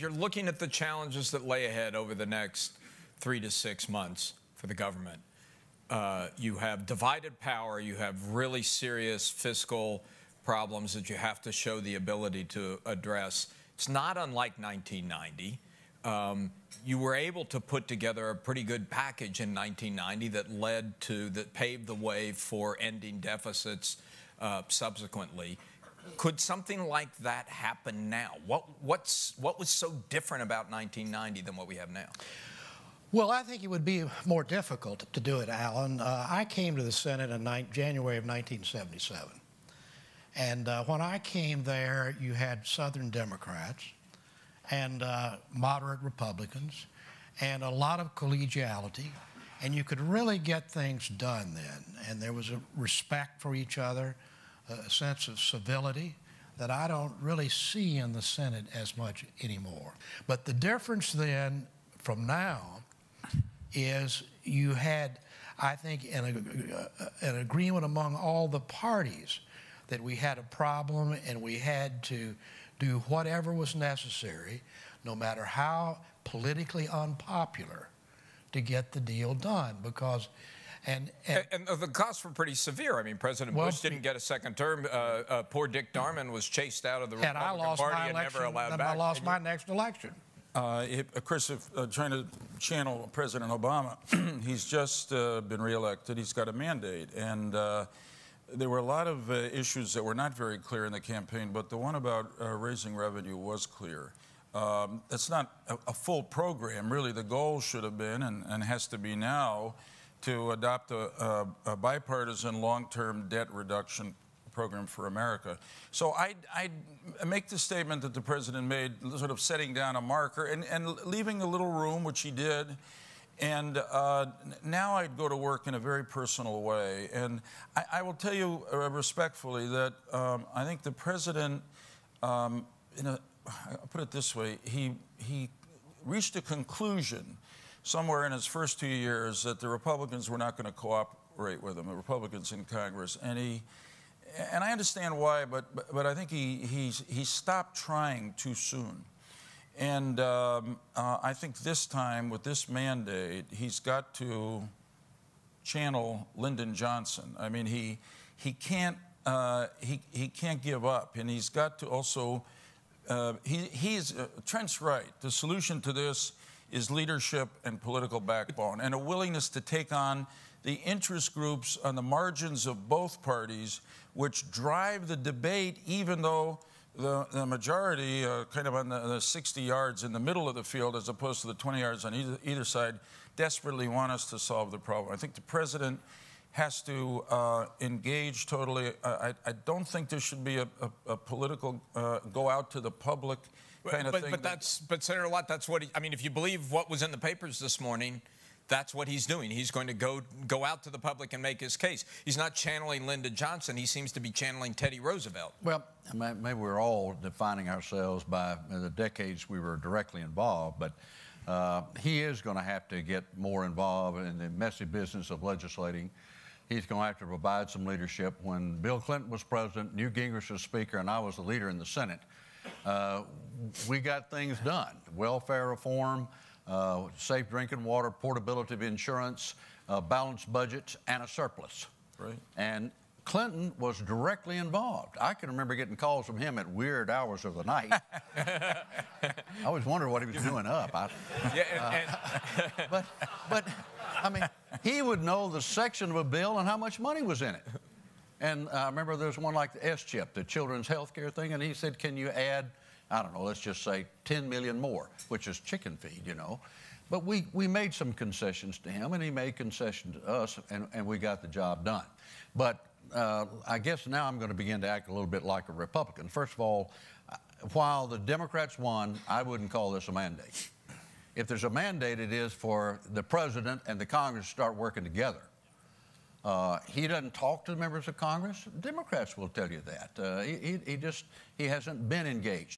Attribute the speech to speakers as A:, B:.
A: if you're looking at the challenges that lay ahead over the next three to six months for the government, uh, you have divided power, you have really serious fiscal problems that you have to show the ability to address. It's not unlike 1990. Um, you were able to put together a pretty good package in 1990 that led to, that paved the way for ending deficits uh, subsequently. Could something like that happen now? What, what's, what was so different about 1990 than what we have now?
B: Well, I think it would be more difficult to do it, Alan. Uh, I came to the Senate in January of 1977. And uh, when I came there, you had Southern Democrats and uh, moderate Republicans and a lot of collegiality. And you could really get things done then. And there was a respect for each other, a sense of civility that I don't really see in the Senate as much anymore. But the difference then from now is you had, I think, an, uh, an agreement among all the parties that we had a problem and we had to do whatever was necessary, no matter how politically unpopular, to get the deal done. Because and,
A: and, and, the costs were pretty severe. I mean, President well, Bush didn't get a second term. Uh, uh, poor Dick Darman was chased out of the
B: Republican
A: and I lost
B: Party
A: my
B: and
A: election, never allowed
B: and
A: back.
B: I lost my next election.
C: Uh, it, uh, Chris, if, uh, trying to channel President Obama, he's just uh, been reelected. He's got a mandate. And uh, there were a lot of uh, issues that were not very clear in the campaign, but the one about raising revenue was clear. Um, it's not a, a, full program. Really, the goal should have been, and, and has to be now, to adopt a, a, a bipartisan long term debt reduction program for America. So I, I make the statement that the president made, sort of setting down a marker and, and leaving a little room, which he did. And uh, now I'd go to work in a very personal way. And I, I will tell you uh, respectfully that um, I think the president, um, in a, I'll put it this way, he, he reached a conclusion somewhere in his first two years that the Republicans were not going to cooperate with him, the Republicans in Congress. And he, and I understand why, but, but, but I think he, he's, he stopped trying too soon. And um, uh, I think this time, with this mandate, he's got to channel Lyndon Johnson. I mean, he, he, can't, uh, he, he can't give up, and he's got to also. Uh, he, he's uh, Trent's right. The solution to this is leadership and political backbone, and a willingness to take on the interest groups on the margins of both parties, which drive the debate, even though the, the majority, uh, kind of on the, the, 60 yards in the middle of the field, as opposed to the 20 yards on either, either side, desperately want us to solve the problem. I think the president has to uh, engage totally. I, I, don't think there should be a, a, a political uh, go out to the public kind
A: but,
C: of thing.
A: But that's but Senator Lott, that's what he, I mean. If you believe what was in the papers this morning, that's what he's doing. He's going to go go out to the public and make his case. He's not channeling Lyndon Johnson. He seems to be channeling Teddy Roosevelt.
D: Well, maybe we're all defining ourselves by the decades we were directly involved, but uh, he is going to have to get more involved in the messy business of legislating. He's going to have to provide some leadership. When Bill Clinton was president, Newt Gingrich was speaker, and I was the leader in the Senate, uh, we got things done. Welfare reform, uh, safe drinking water, portability of insurance, uh, balanced budgets, and a surplus.
C: Right.
D: And Clinton was directly involved. I can remember getting calls from him at weird hours of the night. I always wondered what he was doing up. I, yeah, and, uh, but, but, I mean, he would know the section of a bill and how much money was in it. And I remember there was one like the S chip, the children's health care thing, and he said, Can you add I don't know, let's just say 10 million more, which is chicken feed, you know. But we, we made some concessions to him, and he made concessions to us, and, and we got the job done. But uh, I guess now I'm going to begin to act a little bit like a Republican. First of all, uh, while the Democrats won, I wouldn't call this a mandate. If there's a mandate, it is for the president and the Congress to start working together. Uh, he doesn't talk to the members of Congress. Democrats will tell you that. Uh, he, he just he hasn't been engaged.